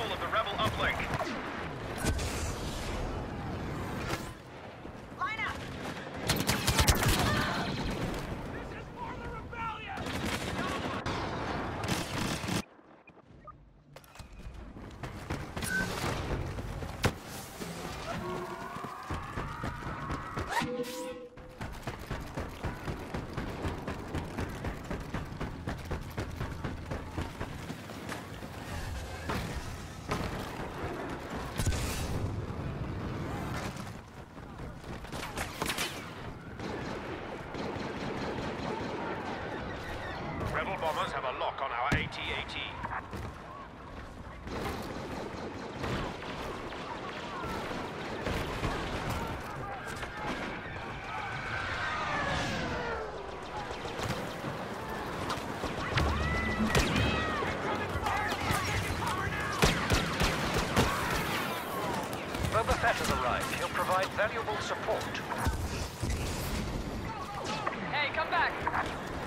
control of the rebel uplink. Line! Rebel bombers have a lock on our AT-AT. Boba Fett has arrived. He'll provide valuable support. Hey, come back!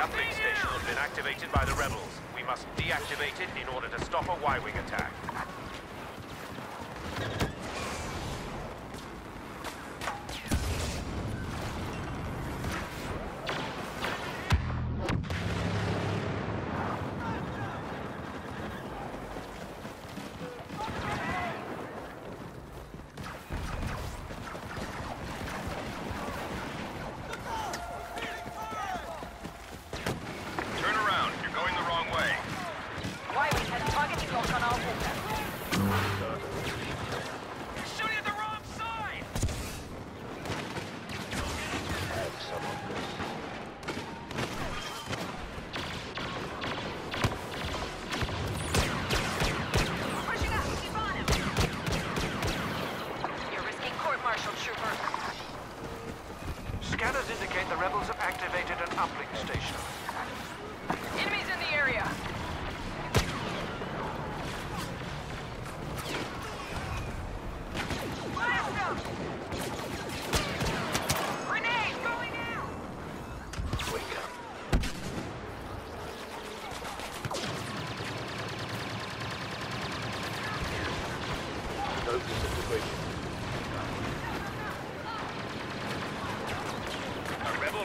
Uplink station has been activated by the rebels. We must deactivate it in order to stop a Y-wing attack.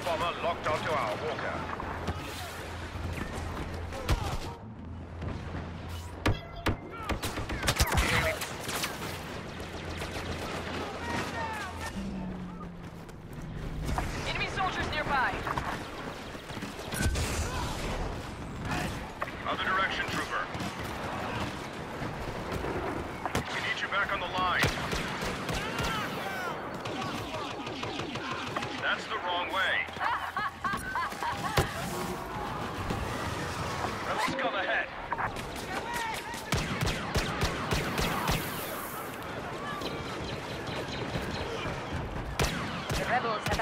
Bomber locked onto our walker.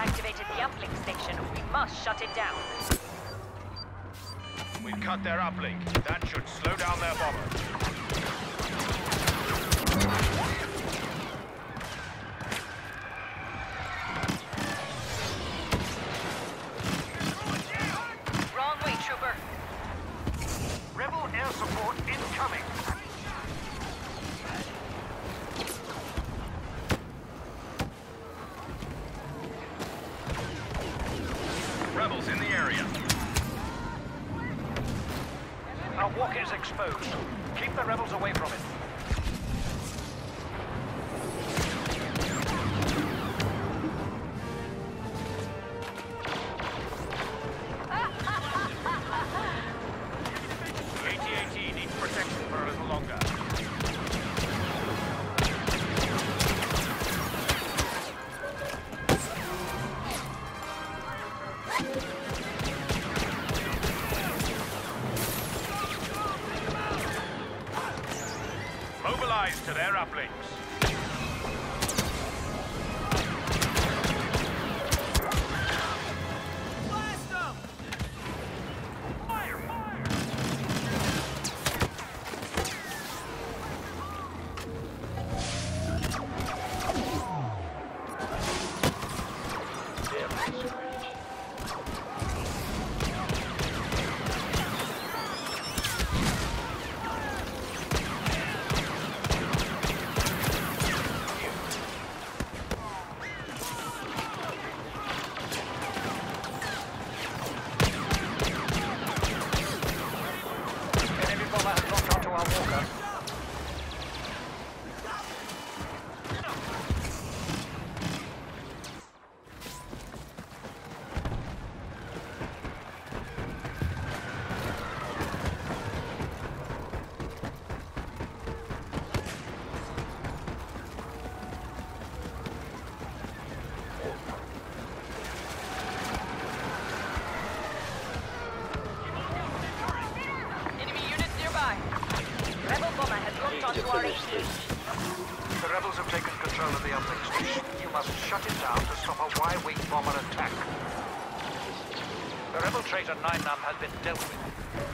Activated the uplink station. We must shut it down. We've cut their uplink. That should slow down their bombers. To their uplink. The rebel traitor Nien Nunb has been dealt with.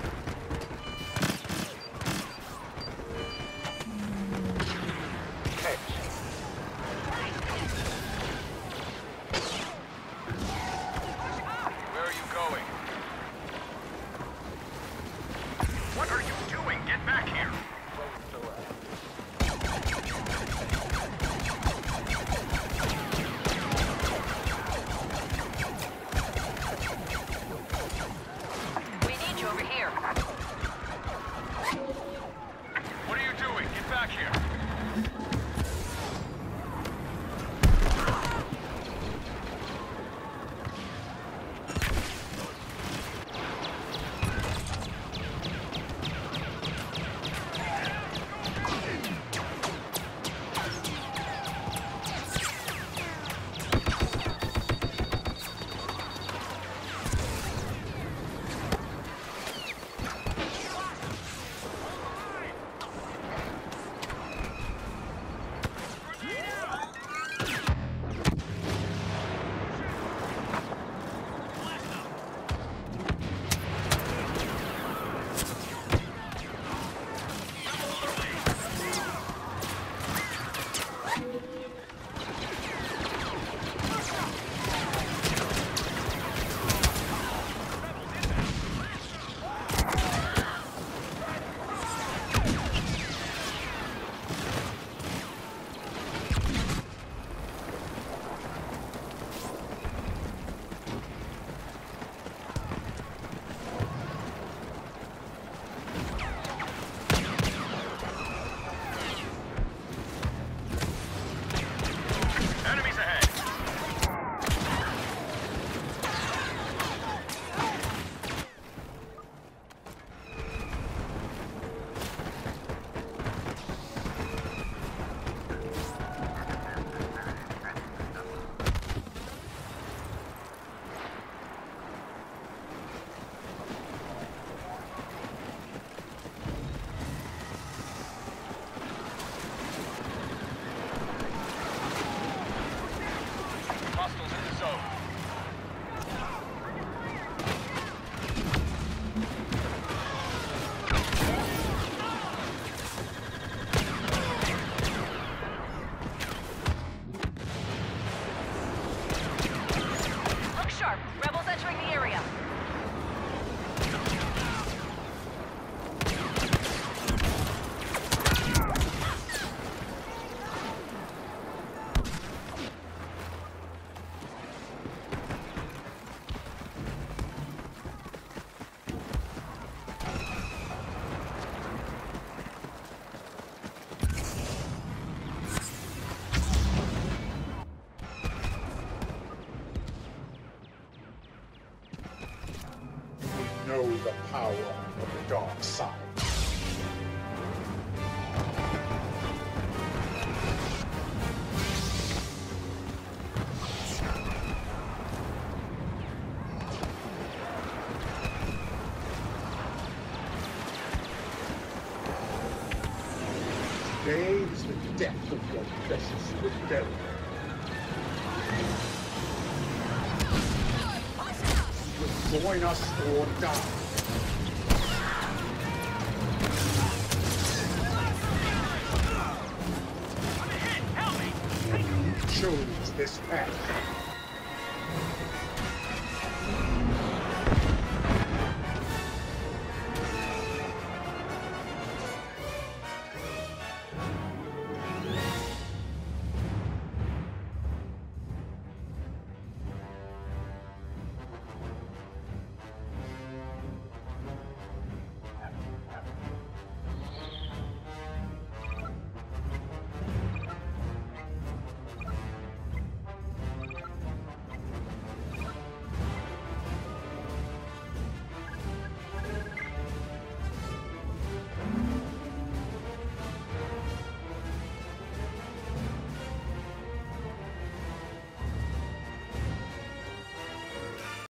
Know the power of the dark side. Today is the death of your precious rebellion. Join us or die. You chose this path.